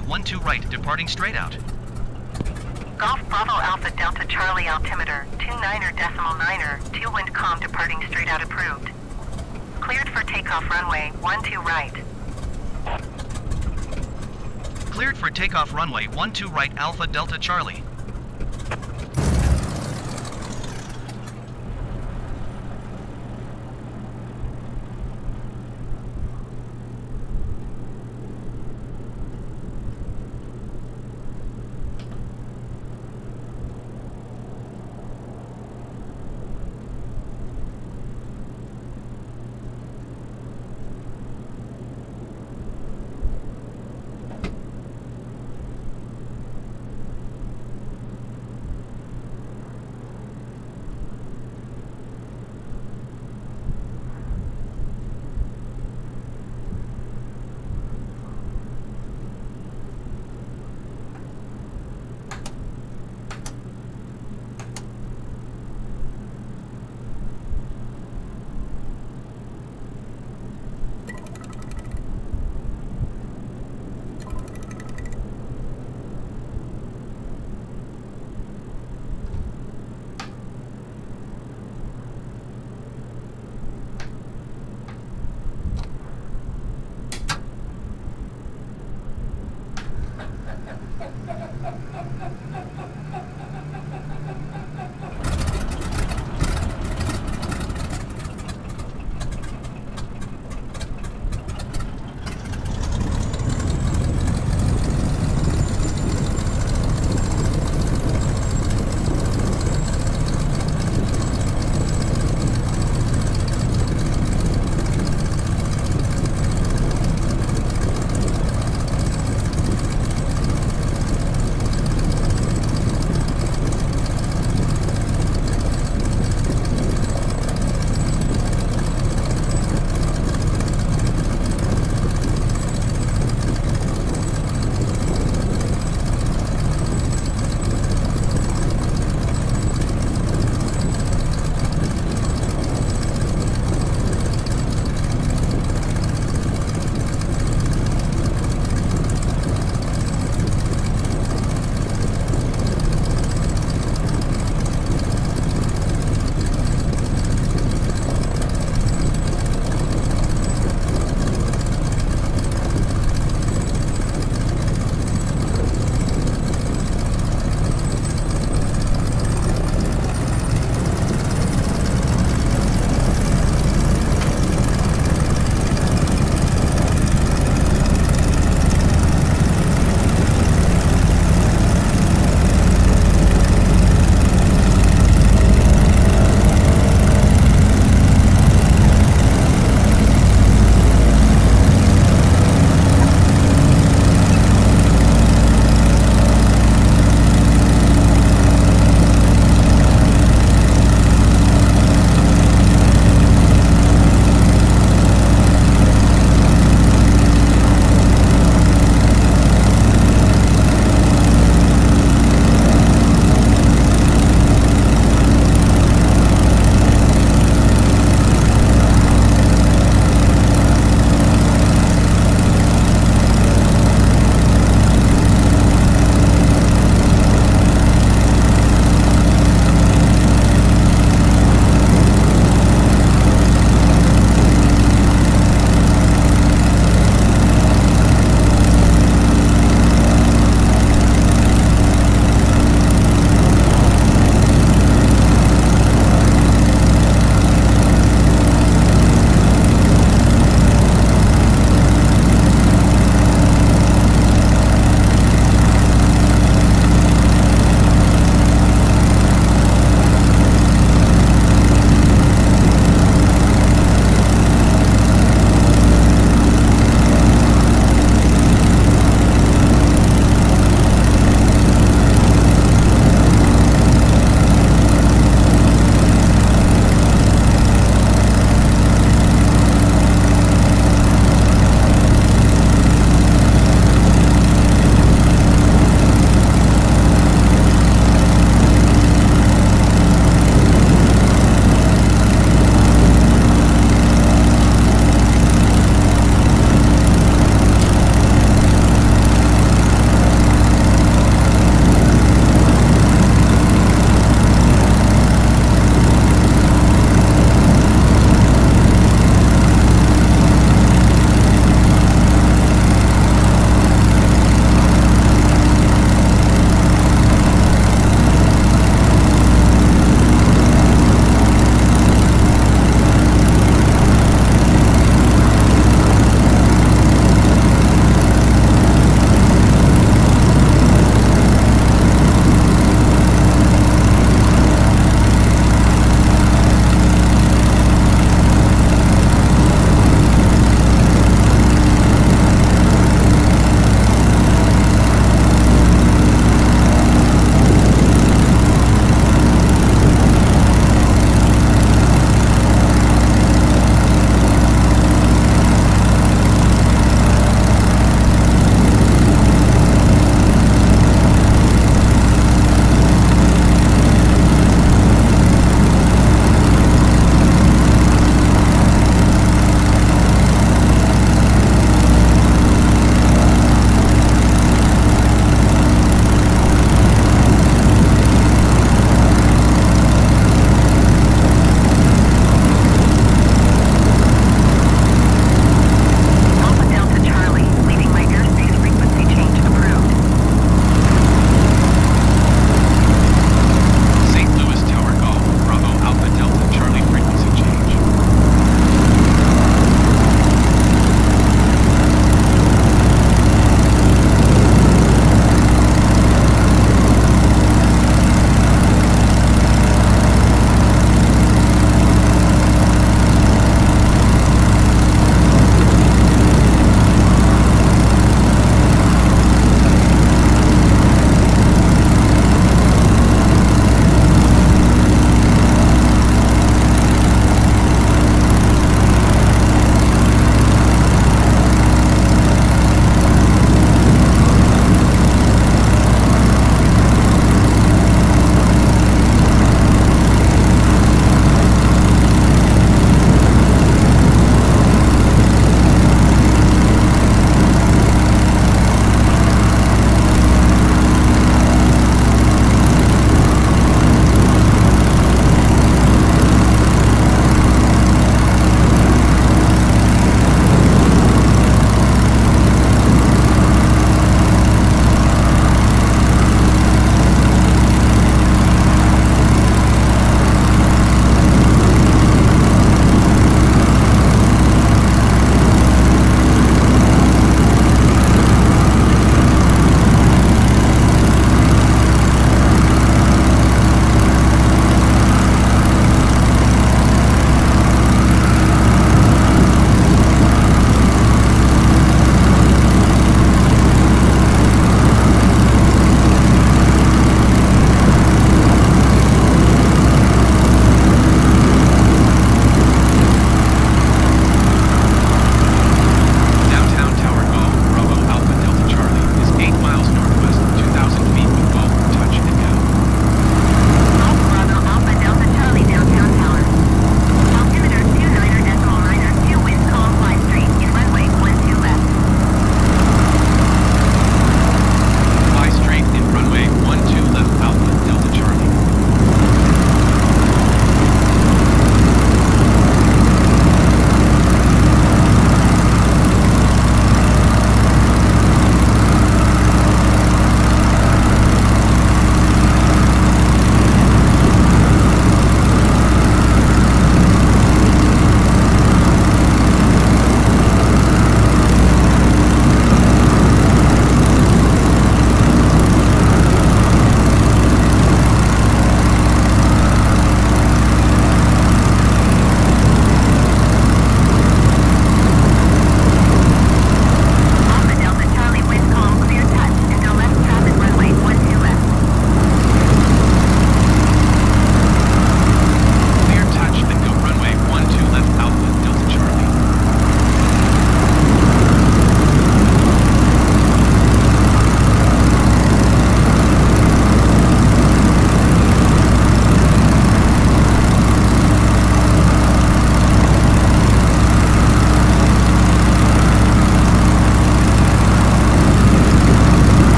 runway 12 right, departing straight out. Golf Bravo Alpha Delta Charlie altimeter, 29er decimal 9er, 2 wind calm departing straight out approved. Cleared for takeoff runway 12 right. Cleared for takeoff runway 12 right, Alpha Delta Charlie.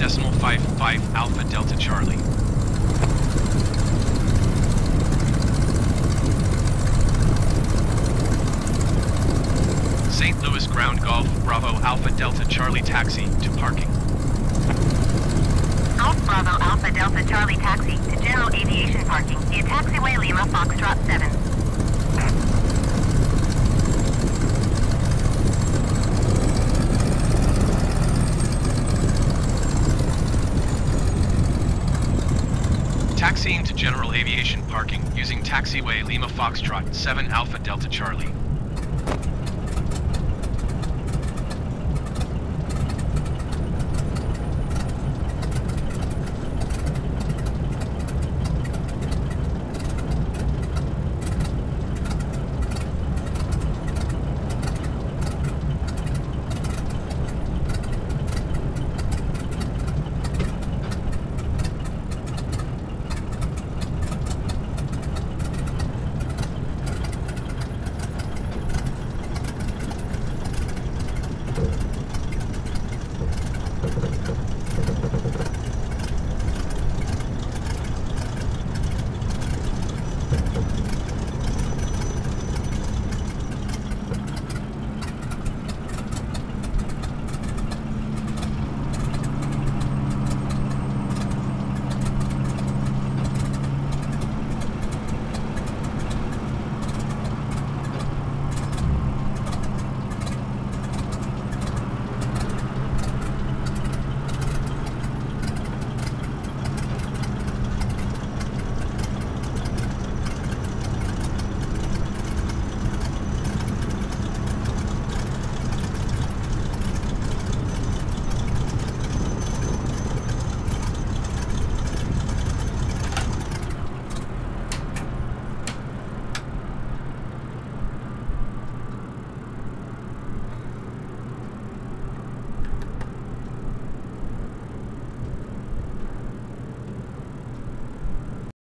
Decimal five five Alpha Delta Charlie. St. Louis Ground Golf Bravo Alpha Delta Charlie taxi to parking. Golf Bravo Alpha Delta Charlie Taxi to General Aviation Parking via Taxiway Lima Foxtrot 7. Taxiing to General Aviation Parking using taxiway Lima Foxtrot 7 Alpha Delta Charlie.